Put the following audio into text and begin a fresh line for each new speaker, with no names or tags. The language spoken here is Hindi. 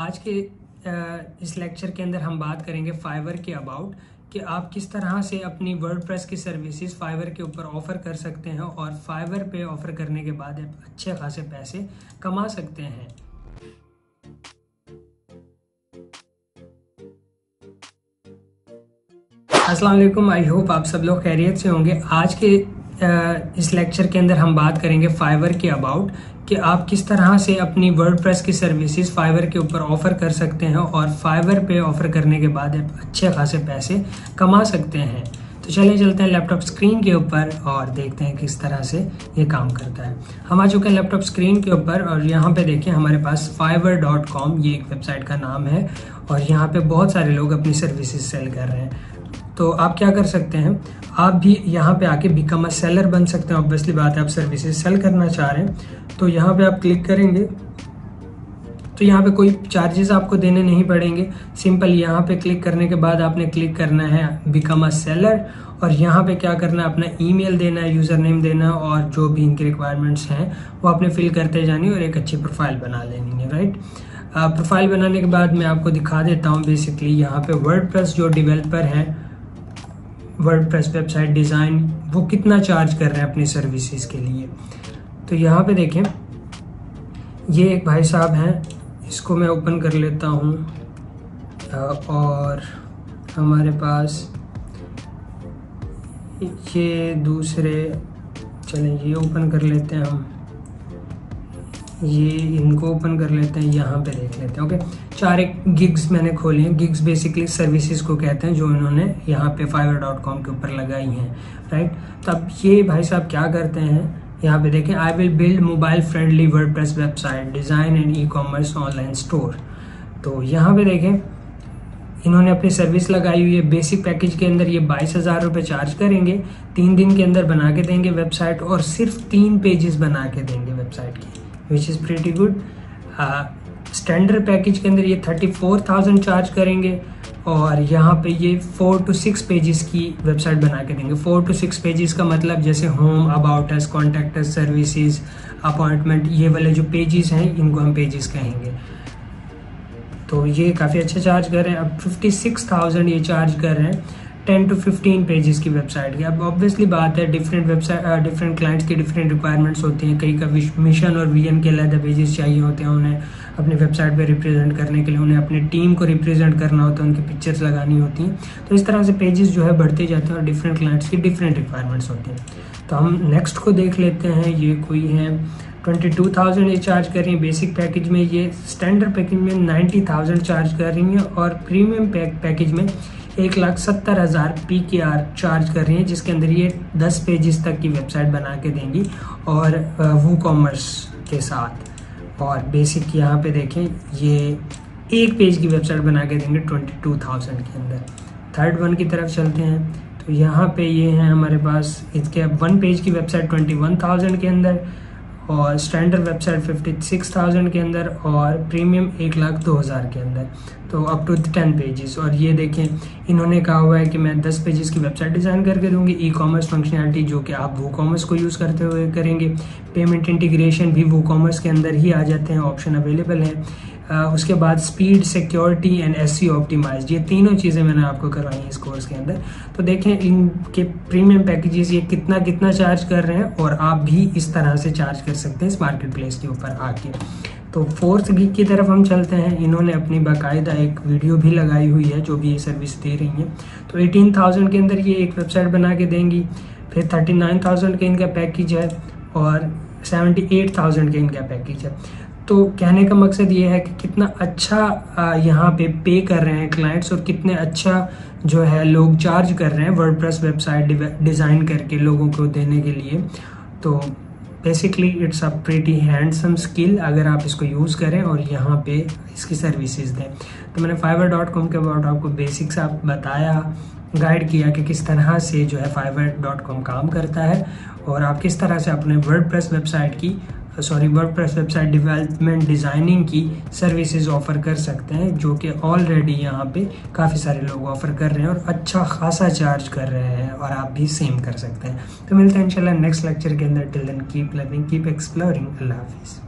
आज के इस लेक्चर के अंदर हम बात करेंगे फाइवर के अबाउट कि आप किस तरह से अपनी वर्ड की सर्विसेज़ फाइवर के ऊपर ऑफ़र कर सकते हैं और फाइवर पे ऑफ़र करने के बाद अच्छे खासे पैसे कमा सकते हैं। असलम आई होप आप सब लोग खैरियत से होंगे। आज के इस लेक्चर के अंदर हम बात करेंगे फाइवर के अबाउट कि आप किस तरह से अपनी वर्ड की सर्विसेज़ फाइवर के ऊपर ऑफ़र कर सकते हैं और फाइवर पे ऑफ़र करने के बाद अच्छे खासे पैसे कमा सकते हैं। तो चलिए चलते हैं लैपटॉप स्क्रीन के ऊपर और देखते हैं किस तरह से ये काम करता है। हम आ चुके हैं लैपटॉप स्क्रीन के ऊपर और यहाँ पे देखिए हमारे पास फाइवर डॉट कॉम ये एक वेबसाइट का नाम है और यहाँ पे बहुत सारे लोग अपनी सर्विसेज़ सेल कर रहे हैं। तो आप क्या कर सकते हैं? आप भी यहाँ पे आके बिकम अ सेलर बन सकते हैं ऑब्वियसली बात है आप सर्विसेज़ सेल करना चाह रहे हैं। तो यहाँ पे आप क्लिक करेंगे। तो यहाँ पे कोई चार्जेस आपको देने नहीं पड़ेंगे। सिंपल यहाँ पे क्लिक करने के बाद आपने क्लिक करना है बिकम अ सेलर और यहाँ पे क्या करना है? अपना ईमेल देना है यूज़र नेम देना और जो भी इनकी रिक्वायरमेंट्स हैं, वो आपने फिल करते जानी और एक अच्छी प्रोफ़ाइल बना लेनी है राइट प्रोफ़ाइल बनाने के बाद मैं आपको दिखा देता हूँ बेसिकली यहाँ पे वर्ड जो डेवलपर है वर्ड वेबसाइट डिज़ाइन वो कितना चार्ज कर रहे हैं अपनी सर्विसेज़ के लिए। तो यहाँ पे देखें, ये एक भाई साहब हैं, इसको मैं ओपन कर लेता हूँ। और हमारे पास ये दूसरे, चलें ये ओपन कर लेते हैं हम। ये इनको ओपन कर लेते हैं, यहाँ पे देख लेते हैं ओके चार एक गिग्स मैंने खोले हैं। गिग्स बेसिकली सर्विसेज़ को कहते हैं, जो इन्होंने यहाँ पे फाइवर डॉट कॉम के ऊपर लगाई हैं राइट तो अब ये भाई साहब क्या करते हैं? यहाँ पे देखें I will build mobile friendly word website design and e commerce online store तो यहाँ पे देखें, इन्होंने अपनी सर्विस लगाई हुई है। बेसिक पैकेज के अंदर ये बाईस हज़ार रुपये चार्ज करेंगे, तीन दिन के अंदर बना के देंगे वेबसाइट और सिर्फ़ तीन पेजेस बना के देंगे वेबसाइट की। Which is pretty good standard package के अंदर ये थर्टी फोर थाउज़ेंड चार्ज करेंगे और यहाँ पे ये फोर टू सिक्स पेजेस की वेबसाइट बना के देंगे। फोर टू सिक्स पेजेस का मतलब जैसे home about us contact services appointment ये वाले जो पेजेस हैं, इनको हम पेजेस कहेंगे। तो ये काफ़ी अच्छा चार्ज कर रहे हैं। अब फिफ्टी सिक्स थाउज़ेंड ये चार्ज कर रहे हैं। टेन टू फिफ्टीन पेजेस की वेबसाइट की अब ऑब्वियसली बात है डिफरेंट वेबसाइट डिफरेंट क्लाइंट्स की डिफरेंट रिक्वायरमेंट्स होती हैं। कई का मिशन और विजन के अलग पेजेस चाहिए होते हैं उन्हें अपनी वेबसाइट पे रिप्रेजेंट करने के लिए। उन्हें अपनी टीम को रिप्रेजेंट करना होता है, उनकी पिक्चर्स लगानी होती हैं। तो इस तरह से पेजेस जो है बढ़ते जाते हैं और डिफरेंट क्लाइंट्स की डिफरेंट रिक्वायरमेंट्स होती हैं। तो हम नेक्स्ट को देख लेते हैं। ये कोई है ट्वेंटी टू थाउज़ेंड ये चार्ज कर रही है। बेसिक पैकेज में ये स्टैंडर्ड पैकेज में नाइन्टी थाउज़ेंड चार्ज कर रही हैं और प्रीमियम पैकेज में एक लाख सत्तर हज़ार पी के आर चार्ज कर रही है, जिसके अंदर ये दस पेजेस तक की वेबसाइट बना के देंगी और वो कॉमर्स के साथ। और बेसिक यहाँ पे देखें, ये एक पेज की वेबसाइट बना के देंगे ट्वेंटी टू थाउज़ेंड के अंदर। थर्ड वन की तरफ़ चलते हैं तो यहाँ पे ये हैं हमारे पास, इसके वन पेज की वेबसाइट ट्वेंटी वन थाउज़ेंड के अंदर और standard website fifty six thousand के अंदर और प्रीमियम एक लाख दो हज़ार के अंदर। तो अप टू टेन पेजेस और ये देखें, इन्होंने कहा हुआ है कि मैं दस पेजेस की वेबसाइट डिज़ाइन करके दूँगी ई कॉमर्स फंक्शनैलिटी जो कि आप वो कॉमर्स को यूज़ करते हुए करेंगे पेमेंट इंटीग्रेशन भी वो कॉमर्स के अंदर ही आ जाते हैं ऑप्शन अवेलेबल है। उसके बाद speed security and S C optimize ये तीनों चीज़ें मैंने आपको करवाई हैं इस कोर्स के अंदर। तो देखें, इनके प्रीमियम पैकेजेस ये कितना कितना चार्ज कर रहे हैं और आप भी इस तरह से चार्ज कर सकते हैं इस मार्केट प्लेस के ऊपर आके। तो फोर्थ गिग की तरफ़ हम चलते हैं। इन्होंने अपनी बाकायदा एक वीडियो भी लगाई हुई है, जो भी ये सर्विस दे रही हैं। तो एटीन थाउज़ेंड के अंदर ये एक वेबसाइट बना के देंगी। फिर थर्टी नाइन थाउज़ेंड का इनका पैकेज है और सेवेंटी एट थाउज़ेंड का इनका पैकेज है। तो कहने का मकसद ये है कि कितना अच्छा यहाँ पे पे कर रहे हैं क्लाइंट्स और कितने अच्छा जो है लोग चार्ज कर रहे हैं। वर्डप्रेस वेबसाइट डिज़ाइन करके लोगों को देने के लिए। तो basically it's a pretty handsome skill अगर आप इसको यूज़ करें और यहाँ पे इसकी सर्विसेज़ दें। तो मैंने फाइवर डॉट कॉम के अबाउट आपको बेसिक्स आप बताया गाइड किया कि किस तरह से जो है फाइवर डॉट कॉम काम करता है और आप किस तरह से अपने वर्ड वेबसाइट की sorry WordPress website development designing की सर्विसेज़ ऑफ़र कर सकते हैं, जो कि ऑलरेडी यहाँ पे काफ़ी सारे लोग ऑफ़र कर रहे हैं और अच्छा खासा चार्ज कर रहे हैं और आप भी सेम कर सकते हैं। तो मिलते हैं इंशाल्लाह नेक्स्ट लेक्चर के अंदर। Till then keep learning keep exploring अल्लाह हाफिज़।